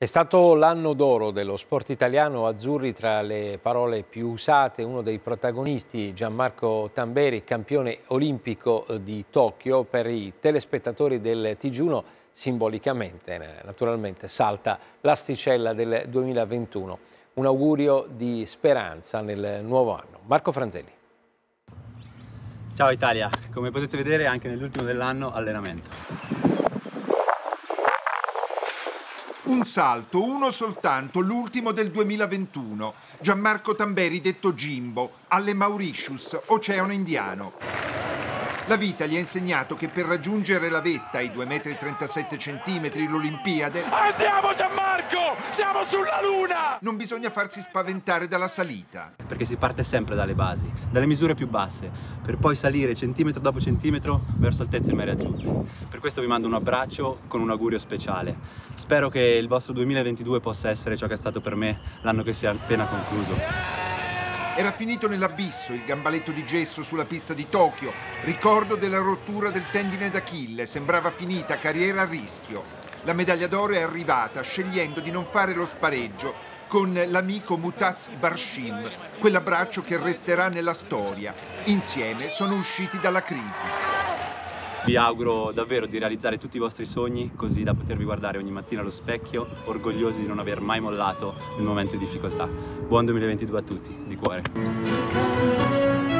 È stato l'anno d'oro dello sport italiano, azzurri tra le parole più usate, uno dei protagonisti Gianmarco Tamberi, campione olimpico di Tokyo, per i telespettatori del TG1 simbolicamente naturalmente salta l'asticella del 2021. Un augurio di speranza nel nuovo anno. Marco Franzelli. Ciao Italia, come potete vedere anche nell'ultimo dell'anno allenamento. Un salto, uno soltanto, l'ultimo del 2021. Gianmarco Tamberi, detto Jimbo, alle Mauritius, Oceano Indiano. La vita gli ha insegnato che per raggiungere la vetta, ai 2,37 m, l'Olimpiade... Andiamo Gianmarco! Siamo sulla Luna! Non bisogna farsi spaventare dalla salita. Perché si parte sempre dalle basi, dalle misure più basse, per poi salire centimetro dopo centimetro verso altezze mai raggiunte. Per questo vi mando un abbraccio con un augurio speciale. Spero che il vostro 2022 possa essere ciò che è stato per me l'anno che si è appena concluso. Era finito nell'abisso il gambaletto di gesso sulla pista di Tokyo, ricordo della rottura del tendine d'Achille, sembrava finita, carriera a rischio. La medaglia d'oro è arrivata scegliendo di non fare lo spareggio con l'amico Mutaz Barshim, quell'abbraccio che resterà nella storia. Insieme sono usciti dalla crisi. Vi auguro davvero di realizzare tutti i vostri sogni così da potervi guardare ogni mattina allo specchio, orgogliosi di non aver mai mollato nel momento di difficoltà. Buon 2022 a tutti, di cuore.